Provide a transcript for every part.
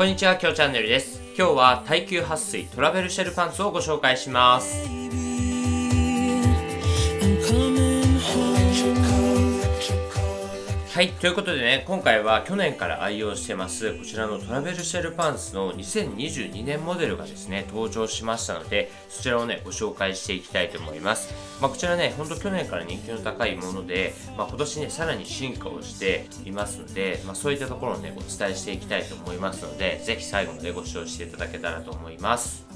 こんにちは、きょうチャンネルです。今日は耐久撥水トラベルシェルパンツをご紹介します。はい、ということでね、今回は去年から愛用してます、こちらのトラベルシェルパンツの2022年モデルがですね、登場しましたので、そちらをね、ご紹介していきたいと思います。まあ、こちらね、ほんと去年から人気の高いもので、まあ、今年ね、さらに進化をしていますので、まあ、そういったところをね、お伝えしていきたいと思いますので、ぜひ最後までご視聴していただけたらと思います。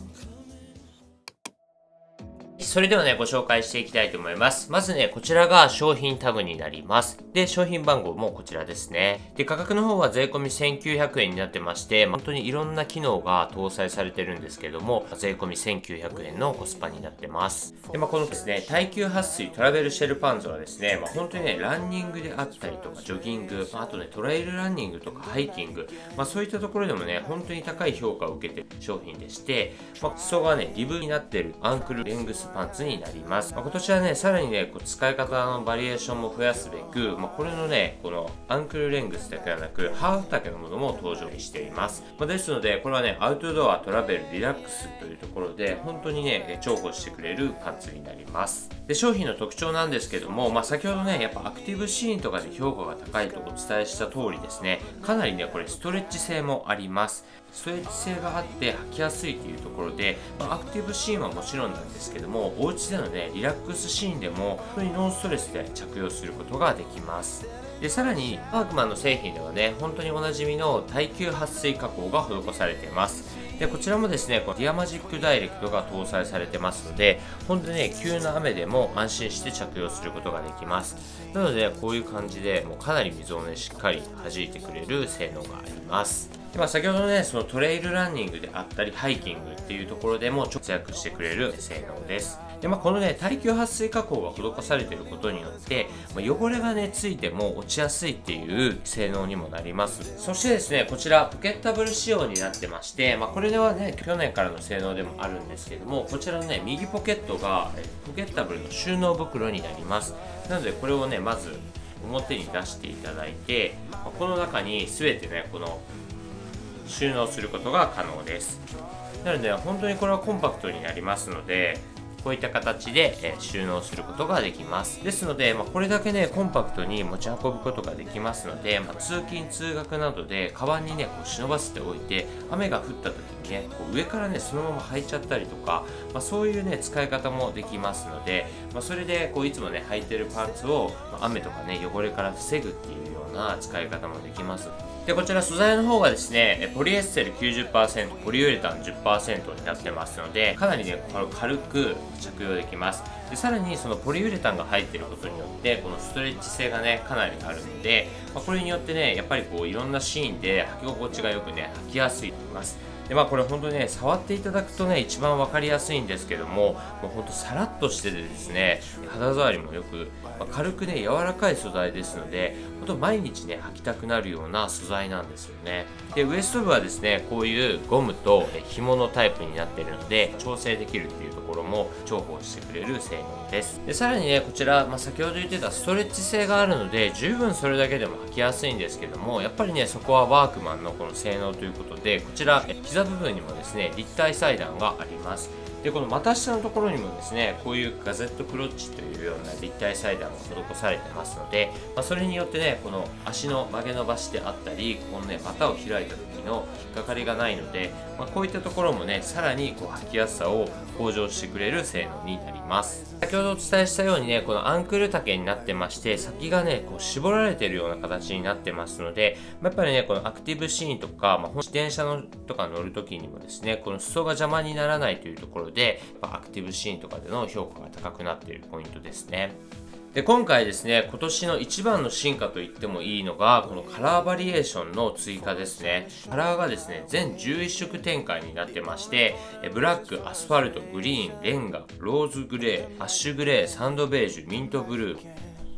それではね、ご紹介していきたいと思います。まずね、こちらが商品タグになります。で、商品番号もこちらですね。で、価格の方は税込1900円になってまして、本当にいろんな機能が搭載されてるんですけども、税込1900円のコスパになってます。で、まあ、このですね、耐久撥水トラベルシェルパンツはですね、まあ、本当にね、ランニングであったりとか、ジョギング、まあ、あとね、トライルランニングとかハイキング、まあ、そういったところでもね、本当に高い評価を受けてる商品でして、まあ、裾がね、リブになってるアンクルレングスパンツになります。まあ、今年はね、さらにね、こう使い方のバリエーションも増やすべく、まあ、これのね、このアンクルレングスだけではなく、ハーフ丈のものも登場しています。まあ、ですので、これはね、アウトドア、トラベル、リラックスというところで、本当にね、重宝してくれるパンツになります。で、商品の特徴なんですけども、まあ、先ほどね、やっぱアクティブシーンとかで評価が高いとお伝えした通りですね、かなりね、これストレッチ性もあります。ストレッチ性があって履きやすいというところで、まあアクティブシーンはもちろんなんですけどもお家でのねリラックスシーンでも本当にノンストレスで着用することができます。でさらにワークマンの製品ではね本当におなじみの耐久撥水加工が施されています。でこちらもですねこのディアマジックダイレクトが搭載されてますので本当にね急な雨でも安心して着用することができます。なのでこういう感じでもうかなり水をねしっかり弾いてくれる性能があります。でまあ、先ほどね、そのトレイルランニングであったり、ハイキングっていうところでも活躍してくれる性能です。で、まあ、このね、耐久撥水加工が施されていることによって、まあ、汚れがね、ついても落ちやすいっていう性能にもなります。そしてですね、こちら、ポケッタブル仕様になってまして、まあ、これではね、去年からの性能でもあるんですけども、こちらのね、右ポケットが、ポケッタブルの収納袋になります。なので、これをね、まず、表に出していただいて、この中に全てね、この収納することが可能です。なので本当にこれはコンパクトになりますのでこういった形でえ収納することができます。ですので、まあ、これだけねコンパクトに持ち運ぶことができますので、まあ、通勤通学などでカバンにねこう忍ばせておいて雨が降った時にねこう上からねそのまま履いちゃったりとか、まあ、そういうね使い方もできますので、ま、それでこういつもね履いてるパンツを、ま雨とかね汚れから防ぐっていうような使い方もできます。でこちら素材の方がですねポリエステル90%ポリウレタン10%になってますのでかなりね軽く着用できます。でさらにそのポリウレタンが入っていることによってこのストレッチ性がねかなりあるので、まあこれによってねやっぱりこういろんなシーンで履き心地がよくね履きやすいと思います。でまあこれ本当にね触っていただくとね一番分かりやすいんですけどももう本当さらっとしててですね肌触りもよく、まあ軽くね柔らかい素材ですので本当毎日ね履きたくなるような素材なんですよね。でウエスト部はですねこういうゴムとえ紐のタイプになっているので調整できるっていうところも重宝してくれる性能です。でさらにねこちら、まあ、先ほど言ってたストレッチ性があるので十分それだけでも履きやすいんですけどもやっぱりねそこはワークマンのこの性能ということでこちらえ膝部分にもですね立体裁断があります。でこの股下のところにもですねこういうガゼットクロッチというような立体裁断が施されてますので、まあ、それによってねこの足の曲げ伸ばしであったりこのね股を開いた時の引っかかりがないので、まあ、こういったところもねさらにこう履きやすさを向上してくれる性能になります。先ほどお伝えしたようにねこのアンクル丈になってまして先がねこう絞られてるような形になってますので、まあやっぱりねこのアクティブシーンとか、まあ、自転車のとか乗る時にもですねこの裾が邪魔にならないというところで、まあアクティブシーンとかでの評価が高くなっているポイントですね。で今回ですね今年の一番の進化と言ってもいいのがこのカラーバリエーションの追加ですね。カラーがですね全11色展開になってましてブラックアスファルトグリーンレンガローズグレーアッシュグレーサンドベージュミントブルー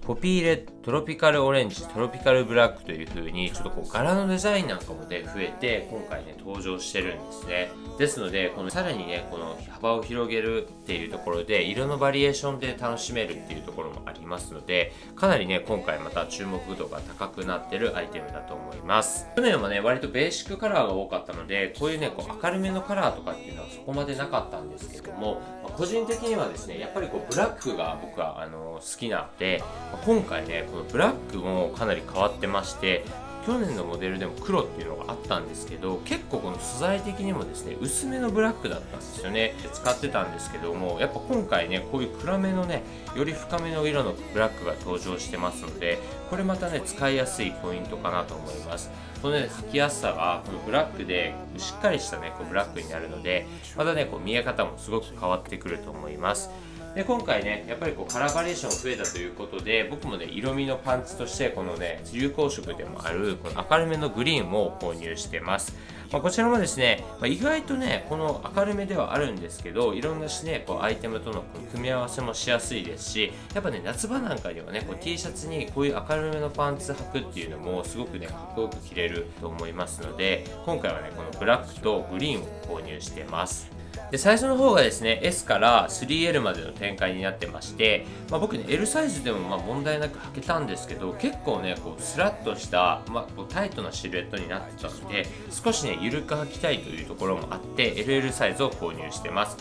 ポピーレッドトロピカルオレンジ、トロピカルブラックという風に、ちょっとこう柄のデザインなんかもね、増えて、今回ね、登場してるんですね。ですので、このさらにね、この幅を広げるっていうところで、色のバリエーションで楽しめるっていうところもありますので、かなりね、今回また注目度が高くなってるアイテムだと思います。去年はね、割とベーシックカラーが多かったので、こういうね、こう明るめのカラーとかっていうのはそこまでなかったんですけども、まあ個人的にはですね、やっぱりこうブラックが僕はあの好きなので、今回ね、このブラックもかなり変わってまして、去年のモデルでも黒っていうのがあったんですけど結構この素材的にもですね薄めのブラックだったんですよね。使ってたんですけどもやっぱ今回ねこういう暗めのねより深めの色のブラックが登場してますのでこれまたね使いやすいポイントかなと思います。このね履きやすさがこのブラックでしっかりしたねこうブラックになるのでまたねこう見え方もすごく変わってくると思います。で今回ねやっぱりこうカラーバリエーション増えたということで僕もね色味のパンツとしてこのね流行色でもあるこの明るめのグリーンを購入してます、まあこちらもですね、まあ意外とねこの明るめではあるんですけどいろんなしねこうアイテムとの組み合わせもしやすいですしやっぱね夏場なんかにはねこう T シャツにこういう明るめのパンツ履くっていうのもすごくねかっこよく着れると思いますので今回はねこのブラックとグリーンを購入してます。で最初の方がですね S から 3L までの展開になってまして、まあ、僕ね L サイズでもま問題なく履けたんですけど結構ねこうスラッとした、まあ、こうタイトなシルエットになってたので少しね緩く履きたいというところもあって LL サイズを購入してます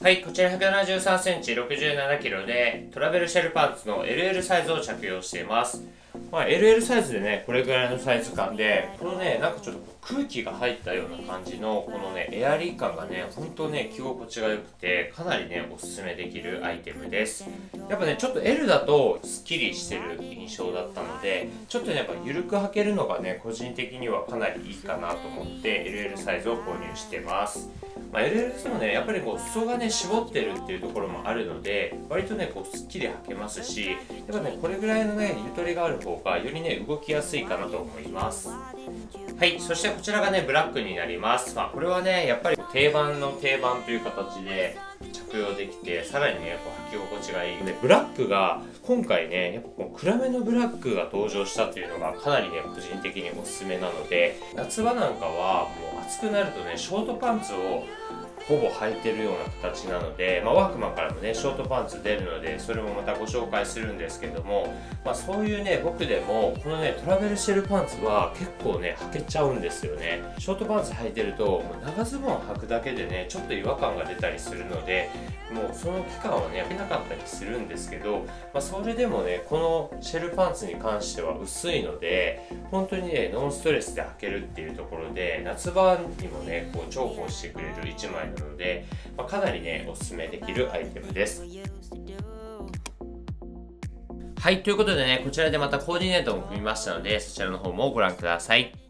はい、こちら173センチ67キロでトラベルシェルパンツの LL サイズを着用しています。まあ、LL サイズでね、これぐらいのサイズ感で、このね、なんかちょっと空気が入ったような感じの、このね、エアリー感がね、ほんとね、着心地が良くて、かなりね、おすすめできるアイテムです。やっぱね、ちょっと L だとスッキリしてる印象だったので、ちょっとね、やっぱ緩く履けるのがね、個人的にはかなりいいかなと思って LL サイズを購入してます。まあ、LL でもねやっぱりこう裾がね絞ってるっていうところもあるので割とねこうすっきり履けますしやっぱねこれぐらいのねゆとりがある方がよりね動きやすいかなと思います。はいそしてこちらがねブラックになります。まあこれはねやっぱり定番の定番という形で着用できてさらにねこう履き心地がいい。でブラックが今回ねやっぱこう暗めのブラックが登場したっていうのがかなりね個人的におすすめなので夏場なんかはもう暑くなるとねショートパンツをほぼ履いてるような形なので、まあ、ワークマンからもねショートパンツ出るのでそれもまたご紹介するんですけども、まあ、そういうね僕でもこのねトラベルシェルパンツは結構ね履けちゃうんですよね。ショートパンツ履いてると長ズボン履くだけでねちょっと違和感が出たりするのでもうその期間はね履けなかったりするんですけど、まあ、それでもねこのシェルパンツに関しては薄いので本当にねノンストレスで履けるっていうところで夏場にもねこう重宝してくれる1枚のなので、まあ、かなりねおすすめできるアイテムです。はいということでねこちらでまたコーディネートも組みましたのでそちらの方もご覧ください。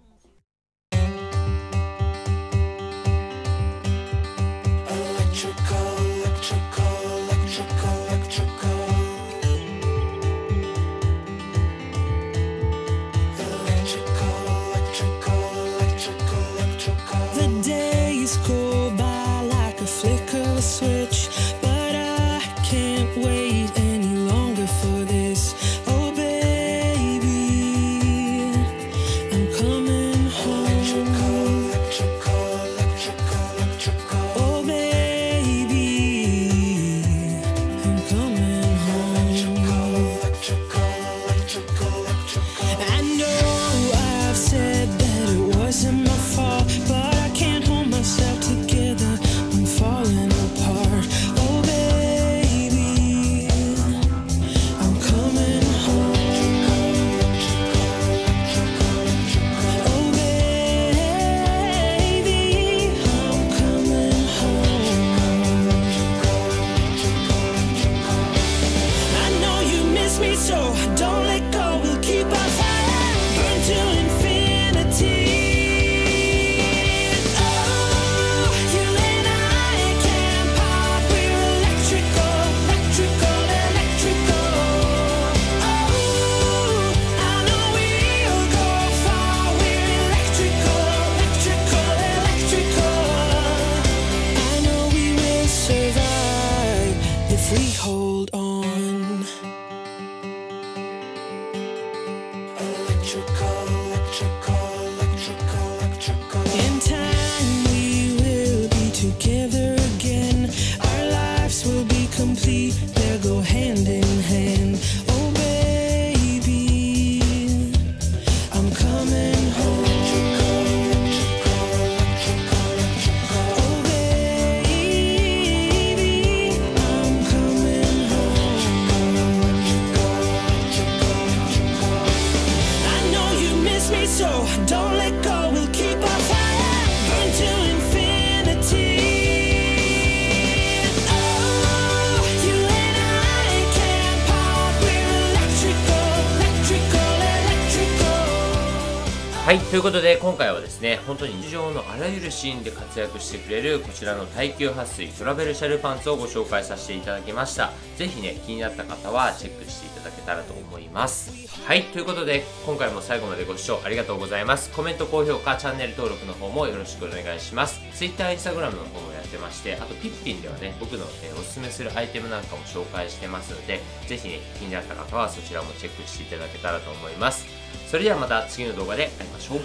はい、ということで今回はですね、本当に日常のあらゆるシーンで活躍してくれるこちらの耐久撥水トラベルシャルパンツをご紹介させていただきました。ぜひね、気になった方はチェックしていただけたらと思います。はい、ということで今回も最後までご視聴ありがとうございます。コメント、高評価、チャンネル登録の方もよろしくお願いします。Twitter、Instagram の方もってまして、あとピッピンではね、僕の、えーおすすめするアイテムなんかも紹介してますので、ぜひね、気になった方はそちらもチェックしていただけたらと思います。それではまた次の動画で会いましょう。